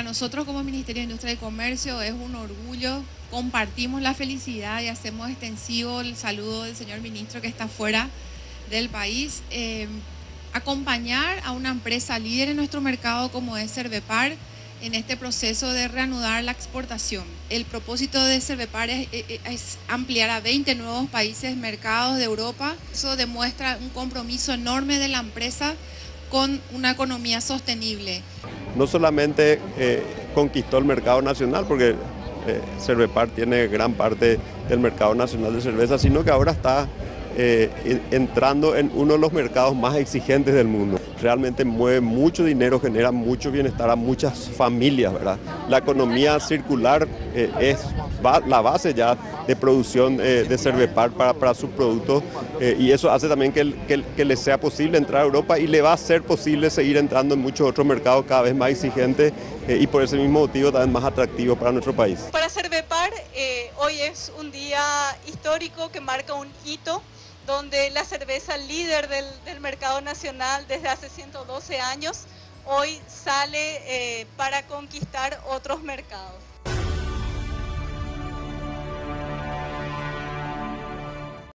para nosotros como Ministerio de Industria y Comercio es un orgullo, compartimos la felicidad y hacemos extensivo el saludo del señor ministro que está fuera del país. Eh, acompañar a una empresa líder en nuestro mercado como es Cervepar en este proceso de reanudar la exportación. El propósito de Cervepar es, es, ampliar a 20 nuevos países, mercados de Europa. Eso demuestra un compromiso enorme de la empresa con una economía sostenible. No solamente eh, conquistó el mercado nacional, porque eh, Cervepar tiene gran parte del mercado nacional de cerveza, sino que ahora está eh, entrando en uno de los mercados más exigentes del mundo. Realmente mueve mucho dinero, genera mucho bienestar a muchas familias, ¿verdad? La economía circular es la base ya de producción eh, de Cervepar para, sus productos y eso hace también que, que, que le sea posible entrar a Europa y le va a ser posible seguir entrando en muchos otros mercados cada vez más exigentes y por ese mismo motivo también más atractivo para nuestro país. Para Cervepar hoy es un día histórico que marca un hito donde la cerveza líder del, del, mercado nacional desde hace 112 años hoy sale eh, para conquistar otros mercados.